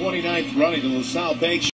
29th running, to LaSalle Bank.